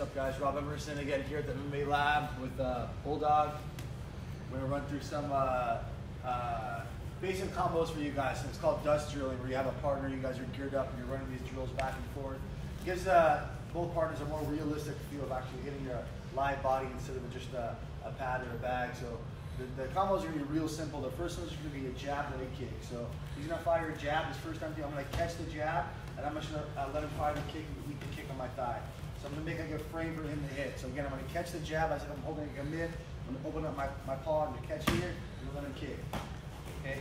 up guys? Rob Emerson again here at the MMA Lab with uh, BullDawg. We're gonna run through some uh, uh, basic combos for you guys. It's called Dutch drilling where you have a partner, you guys are geared up and you're running these drills back and forth. It gives uh, both partners a more realistic feel of actually hitting your live body instead of just a, a pad or a bag. So the, the combos are gonna be real simple. The first one's gonna be a jab leg kick. So he's gonna fire a jab. His first time, I'm gonna catch the jab and I'm gonna uh, let him fire the kick and eat the kick on my thigh. So I'm gonna make like a frame for him to hit. So again, I'm gonna catch the jab as if I'm holding a mid. I'm gonna open up my, my paw and catch here and let him kick. Okay?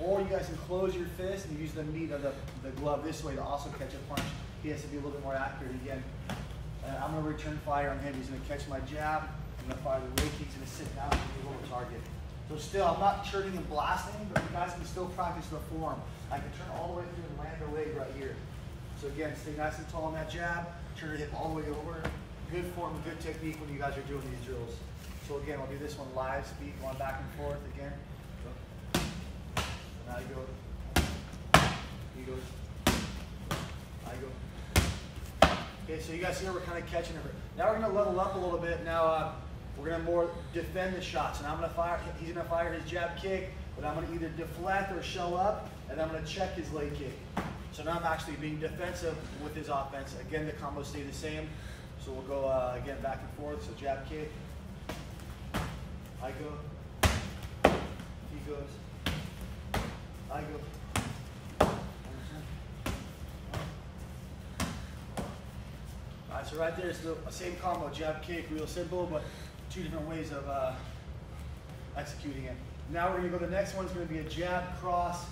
Or you guys can close your fist and use the meat of the, the glove this way to also catch a punch. He has to be a little bit more accurate again. Uh, I'm gonna return fire on him. He's gonna catch my jab. I'm gonna fire the leg. He's gonna sit down and be a little target. So still, I'm not churning and blasting, but you guys can still practice the form. I can turn all the way through and land the leg right here. So again, stay nice and tall on that jab, turn your hip all the way over. Good form, good technique when you guys are doing these drills. So again, we'll do this one live, speed, going back and forth again. Now you go. He goes. I go. Okay, so you guys how we're kind of catching it. Now we're gonna level up a little bit. Now uh, we're gonna more defend the shots. And I'm gonna fire, he's gonna fire his jab kick, but I'm gonna either deflect or show up, and I'm gonna check his leg kick. So now I'm actually being defensive with his offense. Again, the combos stay the same. So we'll go uh, again back and forth. So jab kick. I go. He goes. I go. All right, so right there is the same combo, jab kick, real simple, but two different ways of uh, executing it. Now we're gonna go, the next one's gonna be a jab, cross,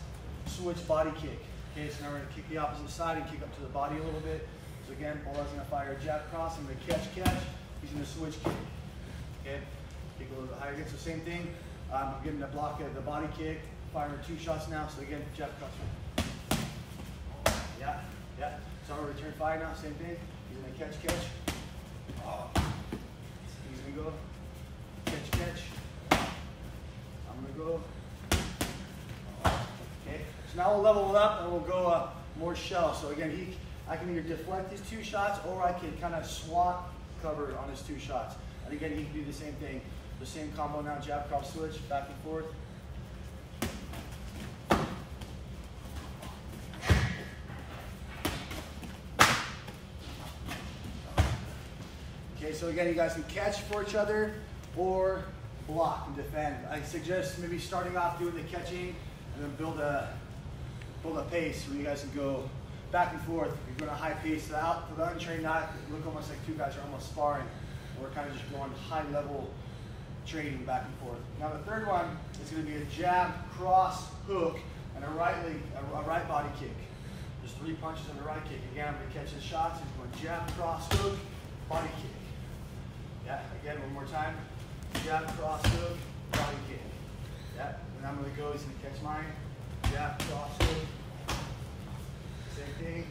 switch, body kick. Okay, so now we're gonna kick the opposite side and kick up to the body a little bit. So again, BullDawg's gonna fire a jab cross, I'm gonna catch, catch. He's gonna switch kick. Okay, kick a little bit higher again. So same thing. Um, I'm getting the block of the body kick, firing two shots now. So again, jab cross. Yeah, yeah. Return fire now, same thing. He's gonna catch, catch. Oh. He's gonna go, catch, catch. I'm gonna go. Okay, so now we'll level it up and we'll go uh, more shell. So again, he, I can either deflect his two shots or I can kind of swat cover on his two shots. And again, he can do the same thing. The same combo now, jab, cross, switch, back and forth. Okay, so again, you guys can catch for each other or block and defend. I suggest maybe starting off doing the catching and then build a build a pace where you guys can go back and forth. You're going a high pace. So out for the untrained eye, look almost like two guys are almost sparring. We're kind of just going high level training back and forth. Now the third one is going to be a jab, cross, hook, and a right leg, a, a right body kick. There's three punches on the right kick. Again, I'm going to catch the shots. He's going jab, cross, hook, body kick. Yeah, again, one more time. Jab, cross, hook, body kick. Yeah, and I'm to go, he's to catch mine. Jab, cross, hook. Same thing.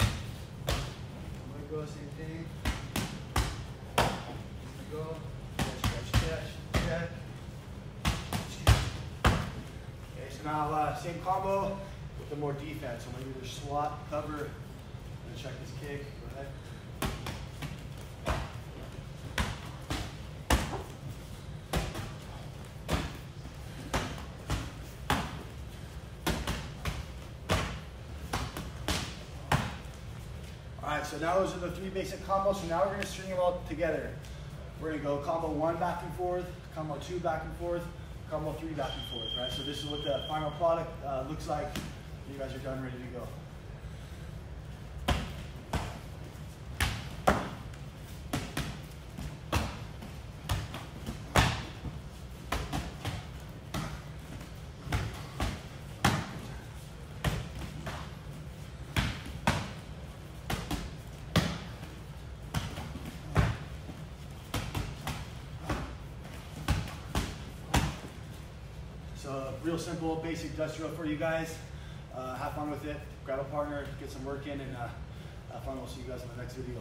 I'm to go, same thing. He's to go. Catch, catch, catch, check. Okay, so now uh, same combo with the more defense. I'm to either swat, cover, and check this kick. Go ahead. Right, so now those are the three basic combos. So now we're gonna string them all together. We're gonna go combo one back and forth, combo two back and forth, combo three back and forth, right? So this is what the final product uh, looks like. You guys are done, ready to go. So real simple, basic Dutch drill for you guys. Uh, have fun with it. Grab a partner, get some work in, and uh, have fun. We'll see you guys in the next video.